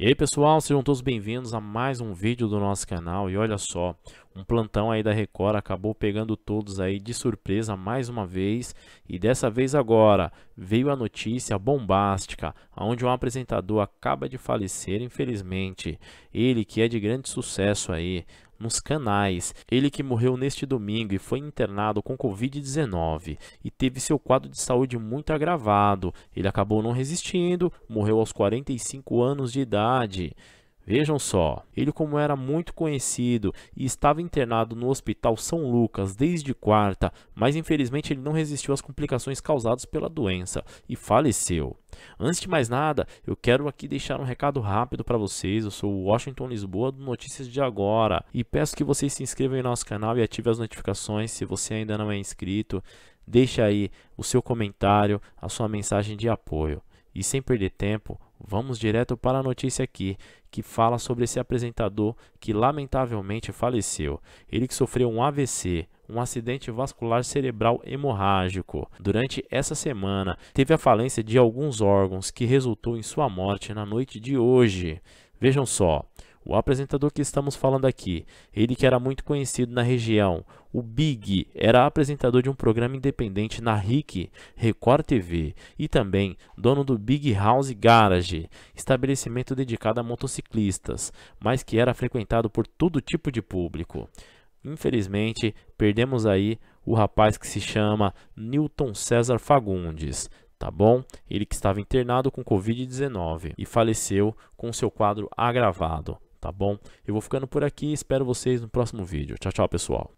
E aí pessoal, sejam todos bem-vindos a mais um vídeo do nosso canal. E olha só, um plantão aí da Record acabou pegando todos aí de surpresa mais uma vez. E dessa vez agora veio a notícia bombástica onde um apresentador acaba de falecer infelizmente, ele que é de grande sucesso aí, nos canais. Ele que morreu neste domingo e foi internado com Covid-19 e teve seu quadro de saúde muito agravado. Ele acabou não resistindo, morreu aos 45 anos de idade. Vejam só, ele como era muito conhecido e estava internado no Hospital São Lucas desde quarta, mas infelizmente ele não resistiu às complicações causadas pela doença e faleceu. Antes de mais nada, eu quero aqui deixar um recado rápido para vocês. Eu sou o Washington Lisboa do Notícias de Agora e peço que vocês se inscrevam em nosso canal e ativem as notificações se você ainda não é inscrito. Deixe aí o seu comentário, a sua mensagem de apoio. E sem perder tempo, vamos direto para a notícia aqui, que fala sobre esse apresentador que lamentavelmente faleceu. Ele que sofreu um AVC, um acidente vascular cerebral hemorrágico. Durante essa semana, teve a falência de alguns órgãos que resultou em sua morte na noite de hoje. Vejam só, o apresentador que estamos falando aqui, ele que era muito conhecido na região, o Big, era apresentador de um programa independente na RIC, Record TV, e também dono do Big House Garage, estabelecimento dedicado a motociclistas, mas que era frequentado por todo tipo de público. Infelizmente, perdemos aí o rapaz que se chama Newton César Fagundes, tá bom? Ele que estava internado com Covid-19 e faleceu com seu quadro agravado tá bom? Eu vou ficando por aqui, espero vocês no próximo vídeo. Tchau, tchau, pessoal.